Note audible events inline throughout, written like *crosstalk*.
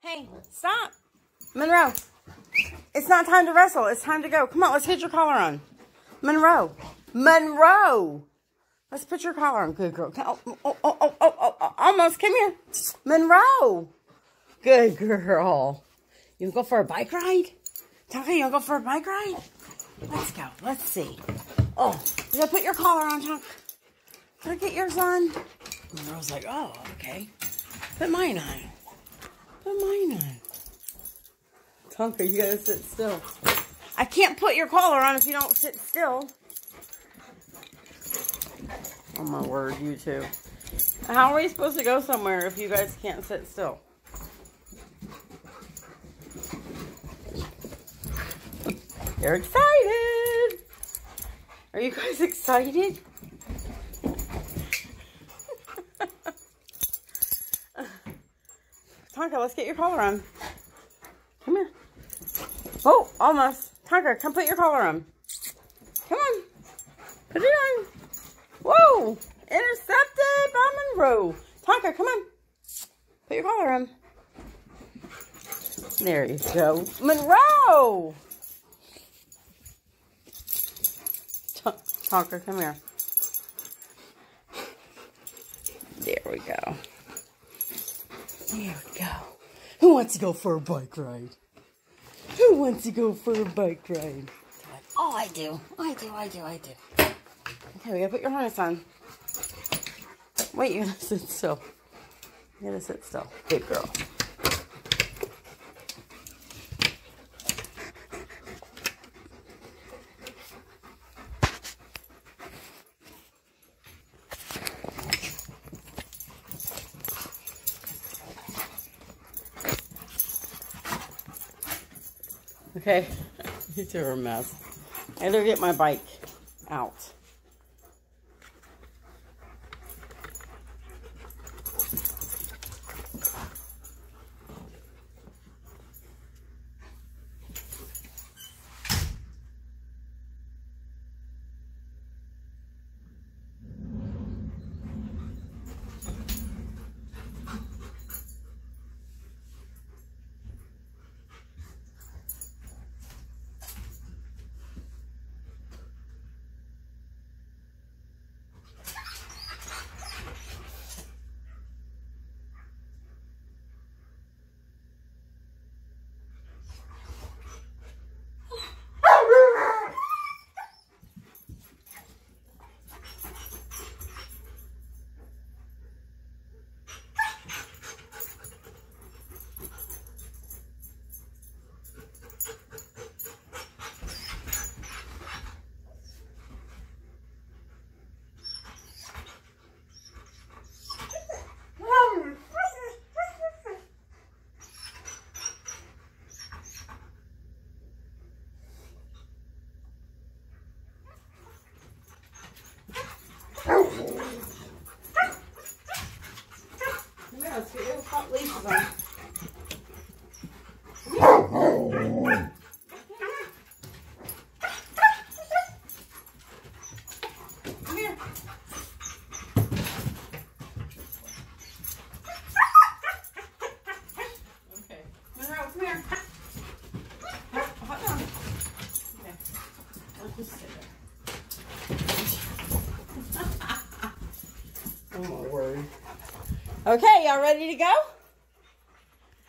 Hey, stop. Monroe. It's not time to wrestle. It's time to go. Come on, let's get your collar on. Monroe. Monroe. Let's put your collar on. Good girl. Oh, oh, oh, oh, oh, oh, oh, oh almost. Come here. Monroe. Good girl. You go for a bike ride? Tonka, you want to go for a bike ride? Let's go. Let's see. Oh, you gotta put your collar on, Tonka. Gotta get yours on. Monroe's like, oh, okay. Put mine on. Put mine on. Tonka, you gotta sit still. I can't put your collar on if you don't sit still. Oh my word, you two. How are we supposed to go somewhere if you guys can't sit still? You're excited! Are you guys *laughs* excited? Tonka, let's get your collar on. Come here. Oh, almost. Tonka, come put your collar on. Come on. Put it on. Whoa! Intercepted by Monroe. Tonka, come on. Put your collar on. There you go. Monroe! Tonka, come here. There we go. There we go. Who wants to go for a bike ride? Who wants to go for a bike ride? Oh, I do. I do, I do, I do. Okay, we gotta put your harness on. Wait, you gotta *laughs* sit still. You gotta sit still. Good girl. Okay, *laughs* you two are a mess. I gotta get my bike out. *laughs* oh my word. Okay, y'all ready to go?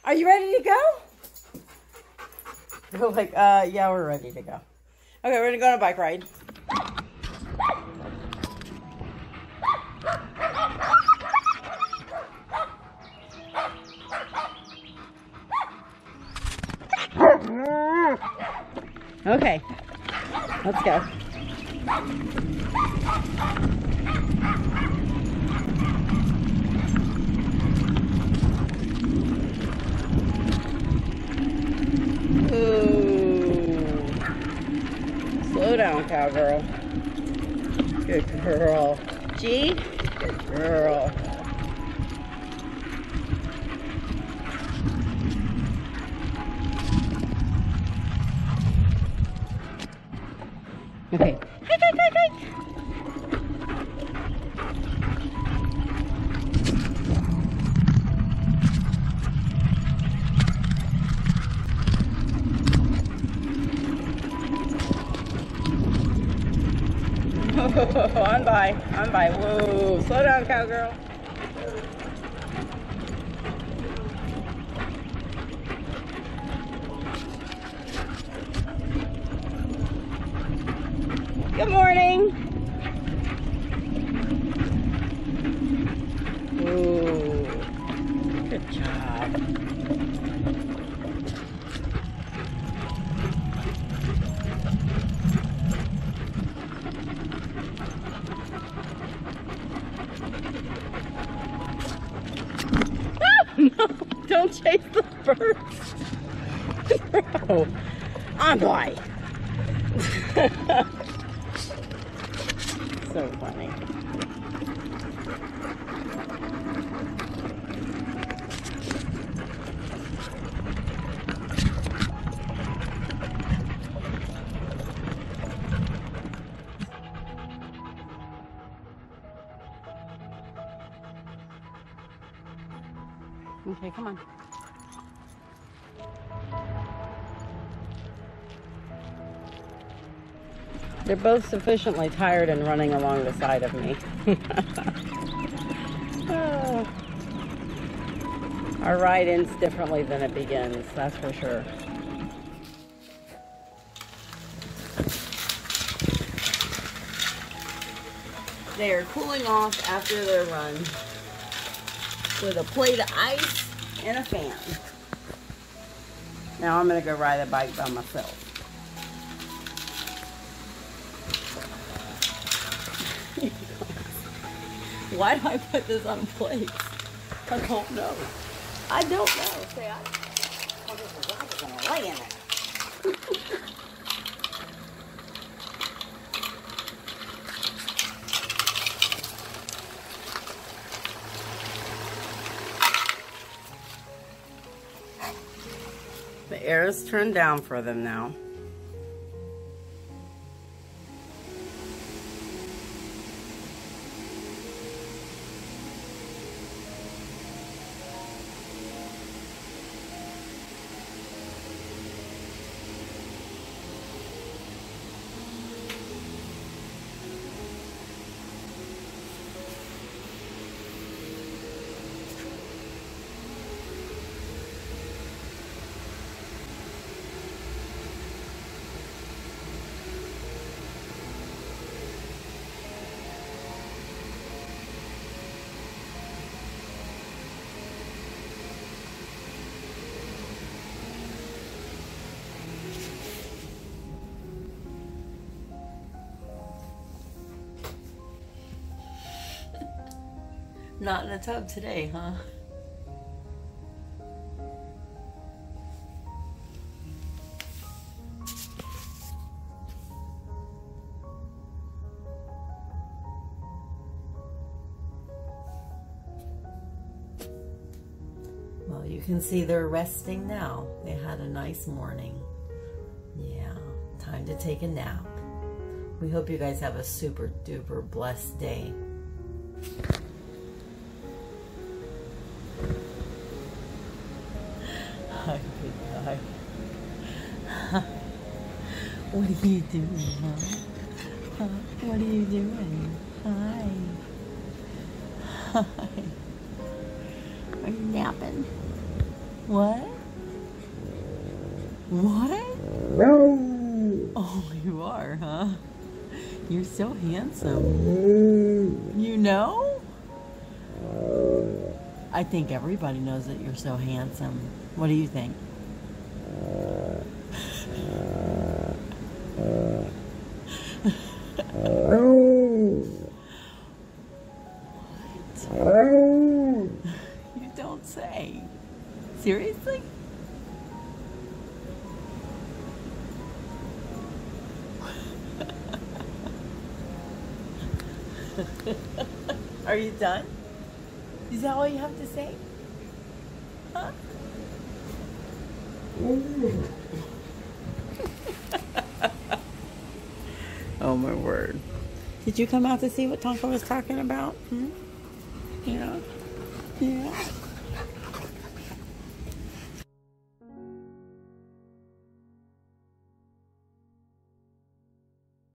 Are you ready to go? *laughs* They're like, uh, yeah, we're ready to go. Okay, we're gonna go on a bike ride. Okay, let's go. Ooh. Slow down, cowgirl. Good girl. G? Good girl. Okay. *laughs* on by, on by. Whoa, slow down, cowgirl. Good morning. Ooh, good job. Don't chase the birds. no. On by. so funny. Okay, come on. They're both sufficiently tired and running along the side of me. Oh. *laughs* Our ride ends differently than it begins, that's for sure. They are cooling off after their run with a plate of ice and a fan. Now I'm gonna go ride a bike by myself. *laughs* Why do I put this on plates? I don't know. I don't know. Say I. Oh, this is I was gonna lay in it. The air is turned down for them now. Not in a tub today, huh? Well, you can see they're resting now. They had a nice morning. Yeah, time to take a nap. We hope you guys have a super duper blessed day. What are you doing, huh? huh? What are you doing? Hi. Hi. Are you napping? What? What? No. Oh, you are, huh? You're so handsome. Mm-hmm. You know? I think everybody knows that you're so handsome. What do you think? Oh. You don't say. Seriously? Are you done? Is that all you have to say? Huh? Oh my word. Did you come out to see what Tonka was talking about? Hmm? Yeah. Yeah.